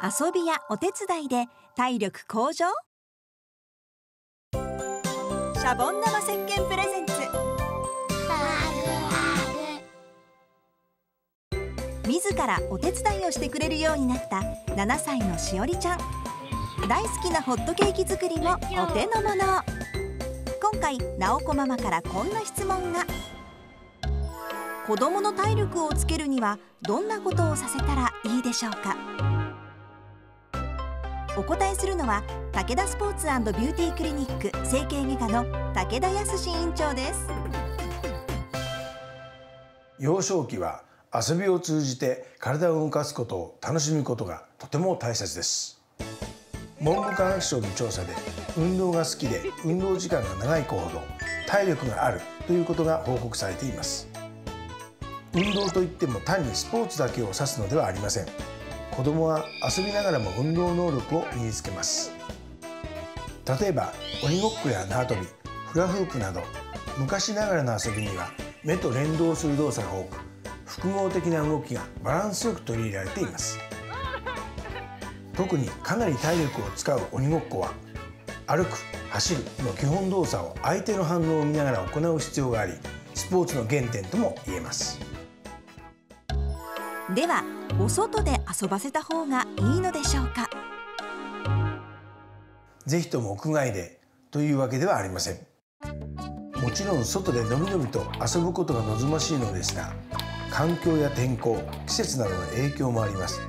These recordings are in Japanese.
遊びやお手伝いで体力向上？シャボン玉石鹸プレゼンツ。自らお手伝いをしてくれるようになった7歳のしおりちゃん。大好きなホットケーキ作りもお手の物今回直子ママからこんな質問が。子供の体力をつけるにはどんなことをさせたらいいでしょうか？お答えするのは武田スポーツビューティークリニック整形外科の武田康院長です。幼少期は遊びを通じて体を動かすことを楽しむことがとても大切です。文部科学省の調査で運動が好きで運動時間が長い子ほど体力があるということが報告されています。運動といっても単にスポーツだけを指すのではありません。子供は遊びながらも運動能力を身につけます。例えば鬼ごっこや縄跳びフラフープなど昔ながらの遊びには目と連動する動作が多く複合的な動きがバランスよく取り入れられています。特にかなり体力を使う鬼ごっこは歩く走るの基本動作を相手の反応を見ながら行う必要がありスポーツの原点とも言えます。ではお外で遊ばせた方がいいのでしょうか？ぜひとも屋外でというわけではありません。もちろん外でのびのびと遊ぶことが望ましいのですが環境や天候季節などの影響もあります。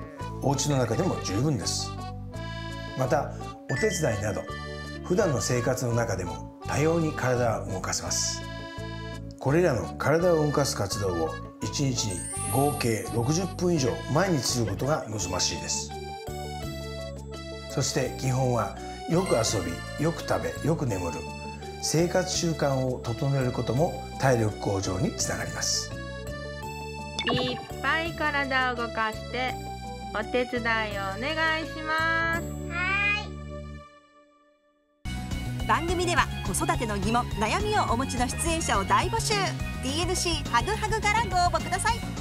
お家の中でも十分です。またお手伝いなど普段の生活の中でも多様に体を動かせます。これらの体を動かす活動を1日に合計60分以上毎日することが望ましいです。そして基本はよく遊びよく食べよく眠る。生活習慣を整えることも体力向上につながります。いっぱい体を動かしてお手伝いをお願いします。番組では子育ての疑問悩みをお持ちの出演者を大募集。DNC ハグハグからご応募ください。